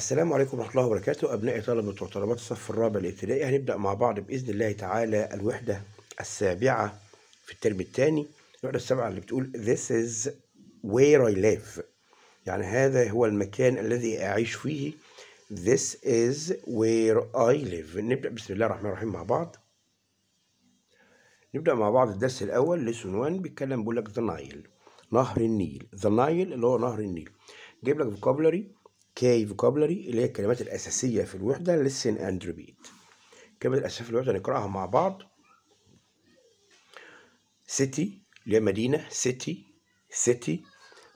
السلام عليكم ورحمة الله وبركاته. أبناء طلبة وطلبات الصف الرابع الابتدائي. هنبدأ مع بعض بإذن الله تعالى الوحدة السابعة في الترم الثاني. الوحدة السابعة اللي بتقول This is where I live. يعني هذا هو المكان الذي أعيش فيه. This is where I live. نبدأ بسم الله الرحمن الرحيم مع بعض. نبدأ مع بعض الدرس الأول. Lesson 1 بيتكلم بيقول لك the Nile. نهر النيل. The Nile اللي هو نهر النيل. جايب لك vocabulary. كي vocabulary اللي هي الكلمات الأساسية في الوحدة listen and repeat الكلمات الأساسية في الوحدة نقرأها مع بعض city اللي هي مدينة city city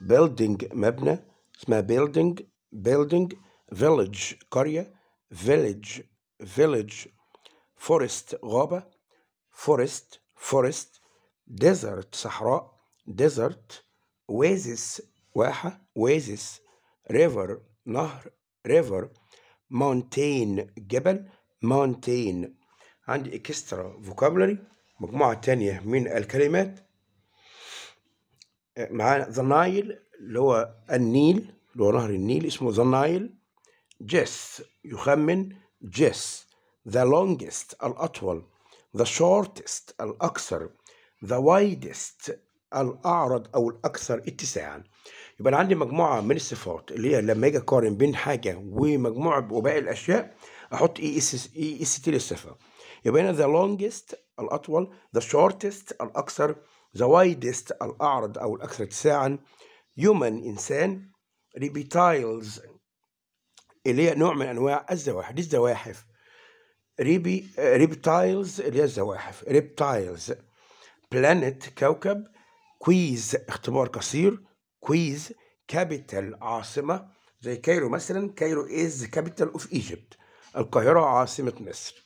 building مبنى اسمها building building village قرية village village forest غابة forest forest desert صحراء desert oasis واحة oasis river نهر river mountain جبل mountain. عندي extra vocabulary مجموعة تانية من الكلمات. معانا the Nile اللي هو النيل اللي هو نهر النيل اسمه the Nile. Jess يخمن Jess. The longest الأطول. The shortest الأقصر the widest الأعرض أو الأكثر اتساعا. يبقى أنا عندي مجموعة من الصفات اللي هي لما أجي أقارن بين حاجة ومجموعة وباقي الأشياء أحط إي اس إي اس تي للصفة. يبقى هنا the longest الأطول the shortest الأقصر the widest الأعرض أو الأكثر اتساعا human إنسان. reptiles اللي هي نوع من أنواع الزواحف. دي الزواحف. ريبي reptiles اللي هي الزواحف. reptiles planet كوكب. quiz اختبار قصير. quiz capital عاصمة زي Cairo مثلا Cairo is capital of Egypt القاهرة عاصمة مصر.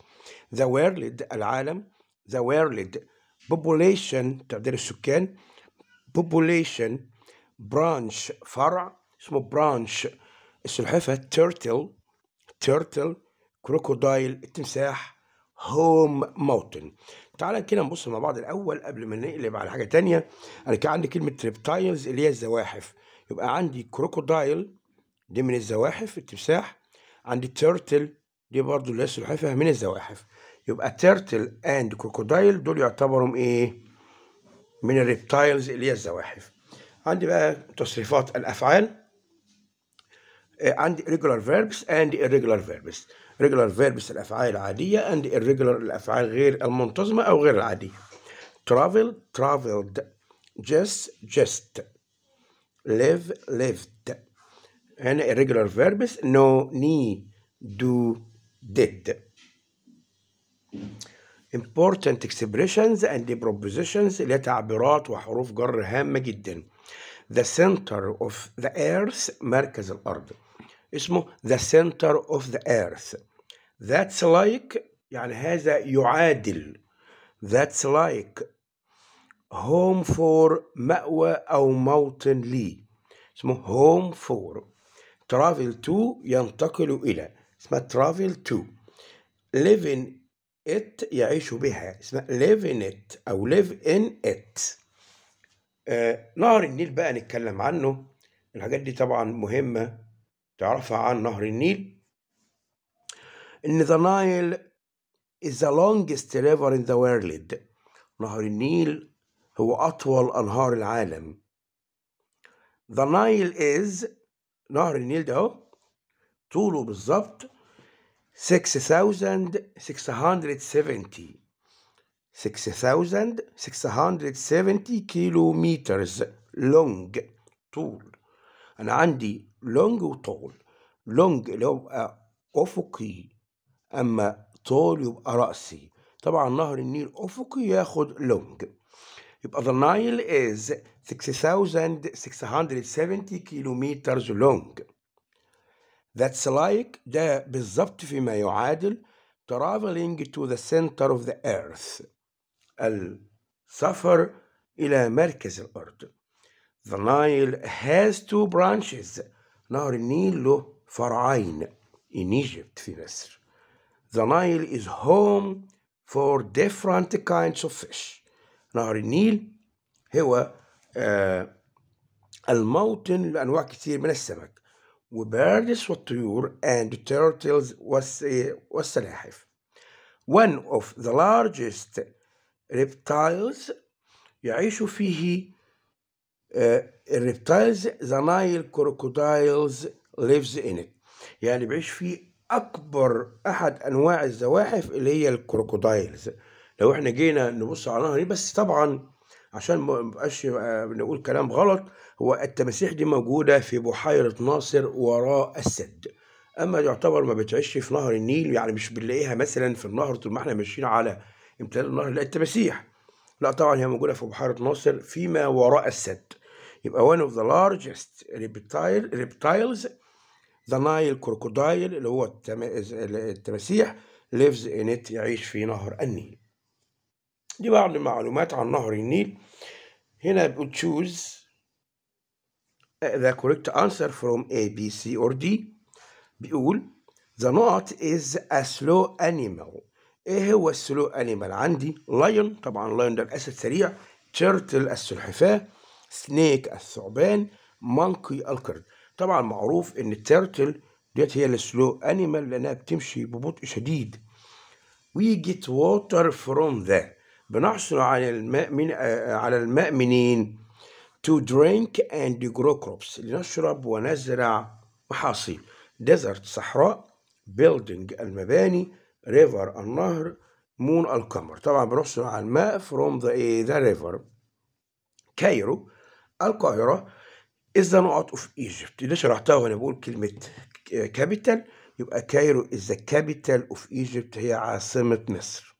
The world العالم. The world population تعداد السكان. Population branch فرع. اسمه branch السلحفاة turtle turtle crocodile التمساح. home موطن تعالى كده نبص مع بعض الأول قبل ما نقلب على حاجة تانية. أنا كان عندي كلمة reptiles اللي هي الزواحف. يبقى عندي crocodile دي من الزواحف التمساح. عندي turtle دي برضو اللي هي السلحفاة من الزواحف. يبقى turtle and crocodile دول يعتبروا إيه؟ من الريبتايلز اللي هي الزواحف. عندي بقى تصريفات الأفعال. عندي regular verbs and irregular verbs. Regular verbs الأفعال العادية and irregular الأفعال غير المنتظمة أو غير العادية travel traveled just just live lived هنا irregular verbs no need do did important expressions and propositions اللي تعبيرات وحروف جر هامة جدا the center of the earth مركز الأرض اسمه the center of the earth that's like يعني هذا يعادل. That's like home for مأوى أو موطن لي. اسمه home for. Travel to ينتقل إلى. اسمها travel to. Living it يعيش بها. اسمها live in it أو live in it. آه نهر النيل بقى نتكلم عنه. الحاجات دي طبعا مهمة. تعرفها عن نهر النيل؟ إن the Nile is the longest river in the world. نهر النيل هو أطول أنهار العالم. The Nile is نهر النيل ده طوله بالظبط 6670 6670 kilometers long طول. أنا عندي long و tall. long اللي هو يبقى أفقي. أما tall يبقى رأسي. طبعا نهر النيل أفقي ياخد long. يبقى the Nile is 6670 كيلومترز لونج That's like ده بالظبط فيما يعادل traveling to the center of the earth. السفر إلى مركز الأرض. The Nile has two branches. نهر النيل له فرعين in Egypt في مصر. The Nile is home for different kinds of fish نهر النيل هو آه الموطن لأنواع كتير من السمك وبيردز والطيور and turtles والس... والسلاحف one of the largest reptiles يعيش فيه الريبتايلز the Nile crocodiles lives in it يعني بيعيش فيه أكبر أحد أنواع الزواحف اللي هي الكروكودايلز. لو إحنا جينا نبص على نهر بس طبعا عشان ما نبقاش نقول كلام غلط هو التماسيح دي موجودة في بحيرة ناصر وراء السد. أما يعتبر ما بتعيش في نهر النيل يعني مش بنلاقيها مثلا في النهر طول ما إحنا ماشيين على امتداد النهر لا التماسيح. لا طبعا هي موجودة في بحيرة ناصر فيما وراء السد. يبقى one of the largest reptile, reptiles the Nile crocodile اللي هو التماسيح in it يعيش في نهر النيل. دي بعض المعلومات عن نهر النيل. هنا بيقول choose the correct answer from A, B, C or D. بيقول the نقط is a slow animal. إيه هو السلو انيمال عندي؟ Lion. طبعا lion ده الأسد سريع. Turtle السلحفاة. snake الثعبان. monkey القرد. طبعا معروف إن ال turtle ديت هي ال slow animal لأنها بتمشي ببطء شديد. We get water from the بنحصل على الماء من على الماء منين to drink and grow crops. لنشرب ونزرع محاصيل. Desert صحراء. Building المباني. River النهر. moon القمر. طبعا بنحصل على الماء from the, the river. Cairo القاهرة. Is the نقط of Egypt. اللي شرحتها وأنا بقول كلمة capital يبقى Cairo is the capital of Egypt هي عاصمة مصر.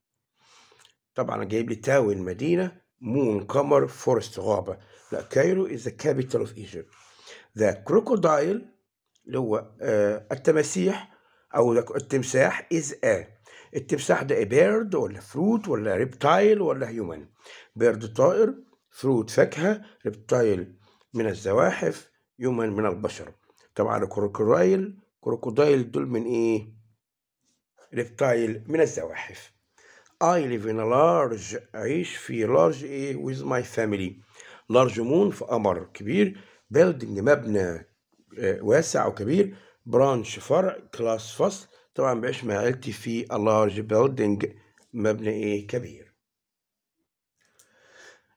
طبعا جايب لي town المدينة moon قمر forest غابة. لا Cairo is the capital of Egypt. The crocodile اللي هو آه التماسيح أو التمساح is a. التمساح ده bird ولا fruit ولا reptile ولا human bird طائر fruit فاكهة reptile من الزواحف human من البشر. طبعا ال crocodile crocodile دول من إيه؟ reptile من الزواحف. I live in a large أعيش في large إيه؟ with my family. large moon في قمر كبير building مبنى واسع وكبير branch فرع class فصل طبعا بعيش مع عيلتي في a large building مبنى إيه؟ كبير.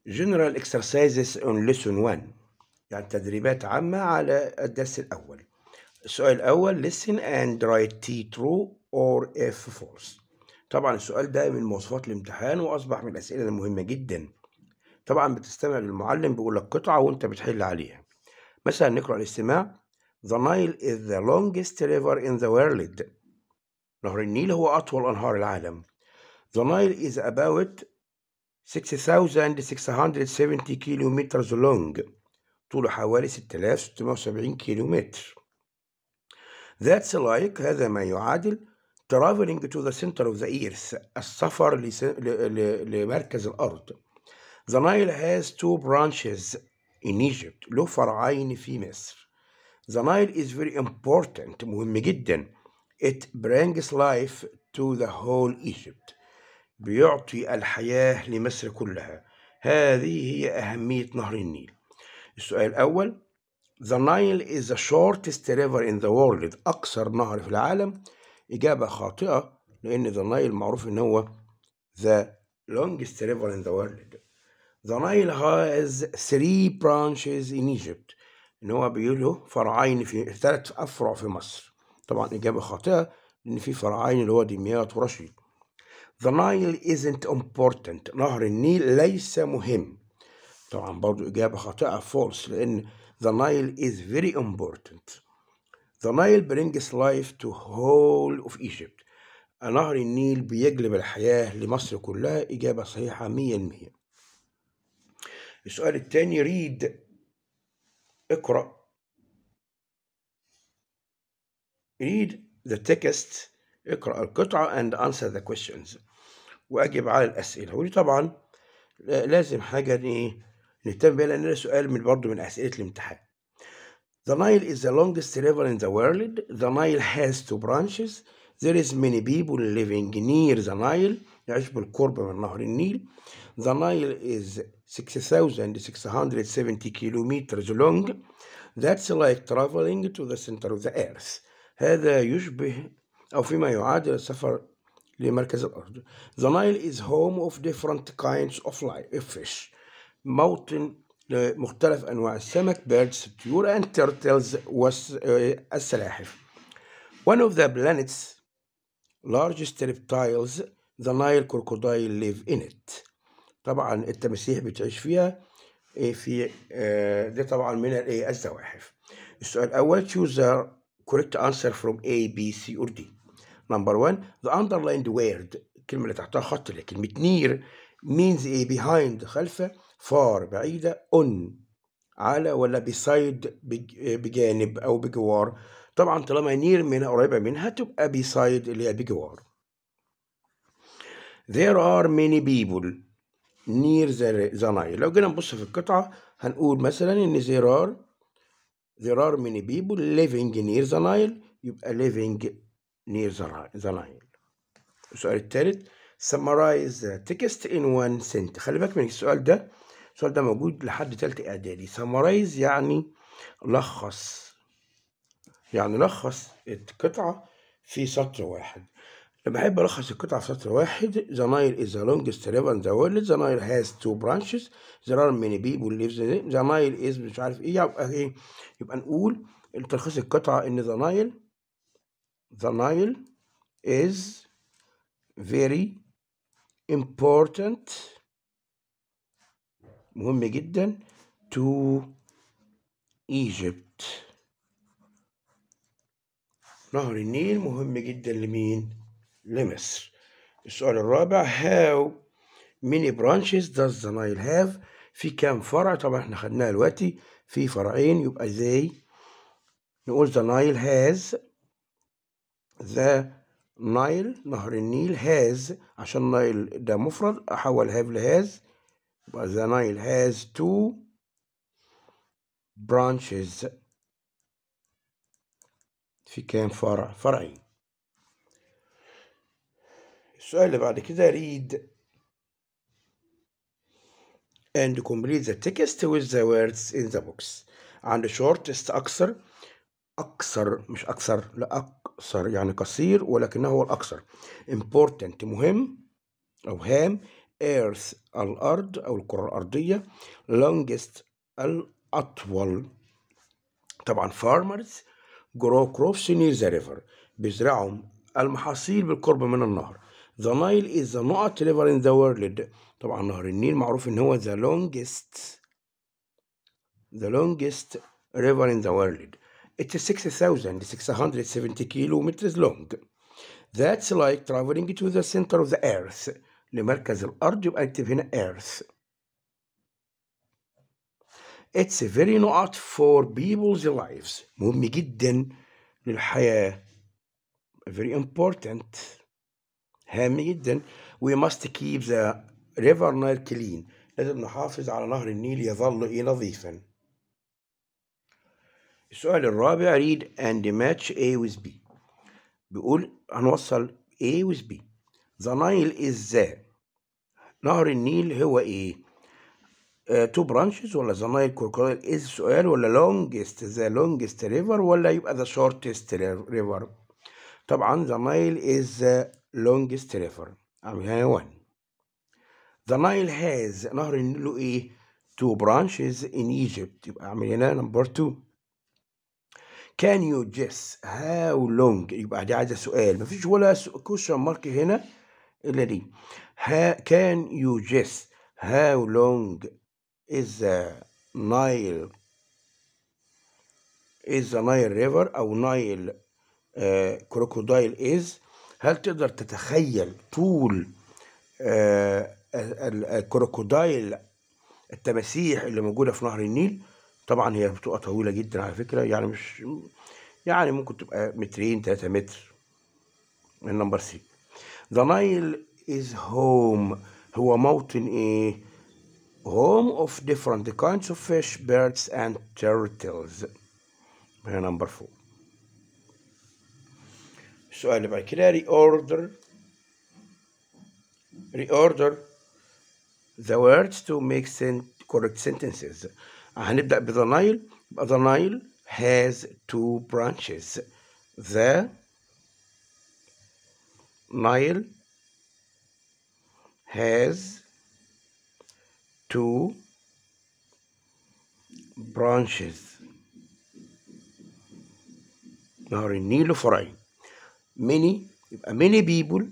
general exercises on lesson 1 يعني تدريبات عامة على الدرس الأول. السؤال الأول listen and write T true or F false. طبعا السؤال ده من مواصفات الامتحان وأصبح من الأسئلة المهمة جدا. طبعا بتستمع للمعلم بيقول لك قطعة وأنت بتحل عليها. مثلا نقرأ الاستماع. The Nile is the longest river in the world. نهر النيل هو أطول أنهار العالم. The Nile is about 6670 kilometers long. طوله حوالي 6670 كيلومتر That's like هذا ما يعادل traveling to the center of the earth السفر لس... ل... ل... لمركز الأرض The Nile has two branches in Egypt له فرعين في مصر The Nile is very important مهم جدا It brings life to the whole Egypt بيعطي الحياة لمصر كلها هذه هي أهمية نهر النيل السؤال الأول The Nile is the shortest river in the world أقصر نهر في العالم. إجابة خاطئة لأن the Nile معروف إن هو the longest river in the world. The Nile has three branches in Egypt. إن هو بيقول له فرعين في ثلاث أفرع في مصر. طبعا إجابة خاطئة لأن في فرعين اللي هو دمياط ورشيد. The Nile isn't important. نهر النيل ليس مهم. طبعا برضو إجابة خاطئة false لأن The Nile is very important. The Nile brings life to whole of Egypt. نهر النيل بيجلب الحياة لمصر كلها إجابة صحيحة مية المية. السؤال الثاني read اقرأ. read the text اقرأ القطعة and answer the questions. وأجب على الأسئلة. ودي طبعا لازم حاجة إيه نهتم بيها لأن سؤال من برضه من أسئلة الامتحان The Nile is the longest river in the world. The Nile has two branches. There is many people living near the Nile. يعيش بالقرب من نهر النيل. The Nile is 6670 kilometers long. That's like traveling to the center of the earth هذا يشبه أو فيما يعادل السفر لمركز الأرض The Nile is home of different kinds of life fish موطن لمختلف أنواع السمك birds طيور and turtles والسلاحف One of the planet's largest reptiles the Nile crocodile live in it طبعا التماسيح بتعيش فيها في ده طبعا من الزواحف السؤال الأول choose the correct answer from A, B, C or D number one the underlined word الكلمة اللي تحتها خط اللي كلمه near means إيه behind خلفه far بعيدة on على ولا beside بجانب أو بجوار. طبعا طالما near من قريبة منها تبقى beside اللي هي بجوار. There are many people near the, the Nile. لو جينا نبص في القطعة هنقول مثلا إن there are there are many people living near the Nile يبقى living near the, the Nile. السؤال الثالث. Summarize the text in one sentence. خلي بالك من السؤال ده. السؤال ده موجود لحد تالتة إعدادي. Summarize يعني لخص. يعني لخص القطعة في سطر واحد. لما أحب ألخص القطعة في سطر واحد The Nile is the longest river in the world. The Nile has two branches. There are many people live The Nile is مش عارف إيه. يبقى إيه؟ يبقى نقول تلخيص القطعة إن The Nile The Nile is very important مهم جدا to Egypt. نهر النيل مهم جدا لمين؟ لمصر. السؤال الرابع how many branches does the Nile have? في كام فرع؟ طبعا إحنا خدناها دلوقتي. في فرعين يبقى they. نقول the Nile has the Nile نهر النيل has عشان نايل ده مفرد احول have ل has يبقى the Nile has two branches في كام فرع فرعين السؤال اللي بعد كده read and complete the text with the words in the box عند shortest أكثر أكثر مش أكثر لا أكثر يعني قصير ولكنه هو الأكثر. Important مهم أو هام. Earth الأرض أو الكرة الأرضية. Longest الأطول. طبعا farmers grow crops near the river. بيزرعوا المحاصيل بالقرب من النهر. The Nile is the not river in the world. طبعا نهر النيل معروف إن هو the longest the longest river in the world. It is 6670 kilometers long that's like traveling to the center of the earth لمركز الأرض يبقى اكتب هنا earth It's very not for people's lives مهم جدا للحياة very important هام جدا we must keep the river Nile clean لازم نحافظ على نهر النيل يظل إيه نظيفا السؤال الرابع read and match A with B. بيقول هنوصل A with B. The Nile is the نهر النيل هو إيه two branches ولا the Nile crocodile is سؤال ولا longest the longest river ولا يبقى the shortest river طبعا the Nile is the longest river. اعمل هنا 1 the Nile has نهر النيل له إيه two branches in Egypt. يبقى أعمل هنا number 2 can you guess how long? يبقى دي عايزة سؤال. مفيش ولا question mark هنا إلا دي. Guess how long is the Nile is the Nile river أو Nile uh, crocodile is? هل تقدر تتخيل طول uh, ال crocodile التماسيح اللي موجودة في نهر النيل؟ طبعا هي بتبقى طويلة جدا على فكرة يعني مش يعني ممكن تبقى مترين تلاتة متر من نمبر 3 The Nile is home هو موطن ايه home of different kinds of fish, birds and turtles. هنا نمبر 4 السؤال اللي بعد كده reorder reorder the words to make sen correct sentences هنبدأ بذا نايل يبقى the Nile has two branches the Nile has two branches نهر النيل له فرعين many يبقى many people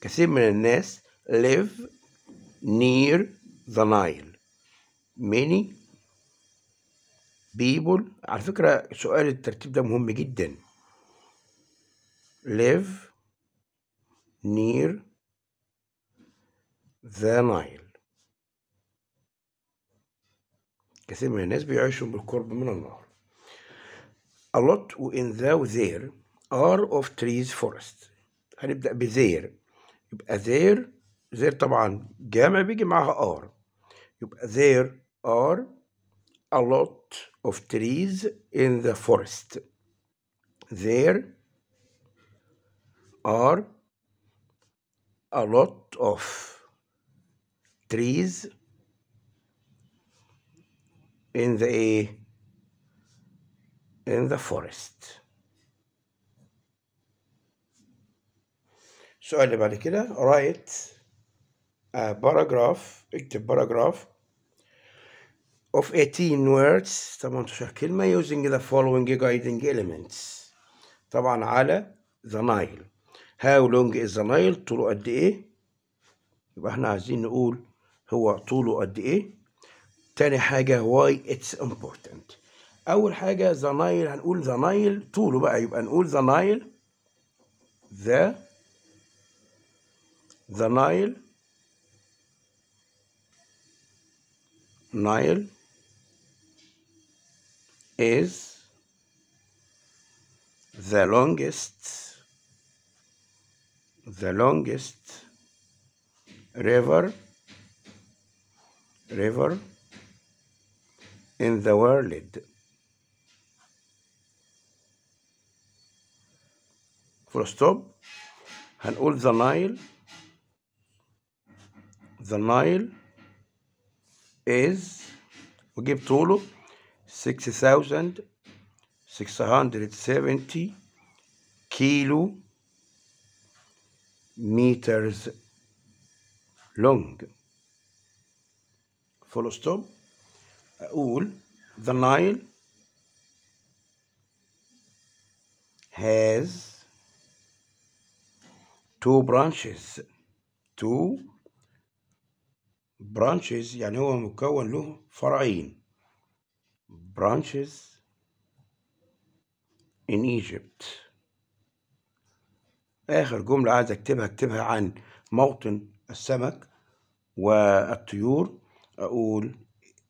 كثير من الناس live near the Nile many people على فكرة سؤال الترتيب ده مهم جدا. Live near the Nile. كثير من الناس بيعيشوا بالقرب من النهر. A lot in the there are of trees forest. هنبدأ ب there. يبقى there there طبعا جامع بيجي معاها are يبقى there are a lot of trees in the forest there are a lot of trees in the in the forest السؤال اللي بعد كده write a paragraph اكتب paragraph of 18 words 18 كلمة using the following guiding elements طبعا على the Nile how long is the Nile طوله قد إيه يبقى إحنا عايزين نقول هو طوله قد إيه تاني حاجة why it's important أول حاجة the Nile هنقول the Nile طوله بقى يبقى نقول the Nile the the Nile Nile is the longest the longest river river in the world full stop هنقول the Nile the Nile is وجيب طوله 6670 كيلو meters long full stop أقول the Nile has two branches two branches يعني هو مكون له فرعين branches in Egypt آخر جملة عايز أكتبها أكتبها عن موطن السمك والطيور أقول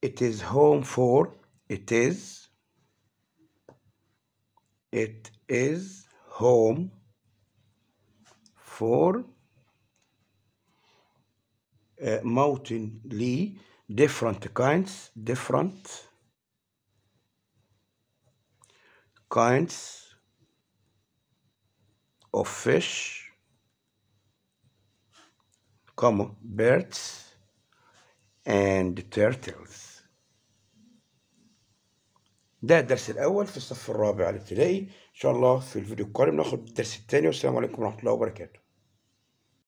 it is home for it is it is home for uh, mountain lee different kinds different kinds of fish comma birds and turtles. ده الدرس الأول في الصف الرابع الابتدائي إن شاء الله في الفيديو القادم ناخد الدرس الثاني. والسلام عليكم ورحمة الله وبركاته.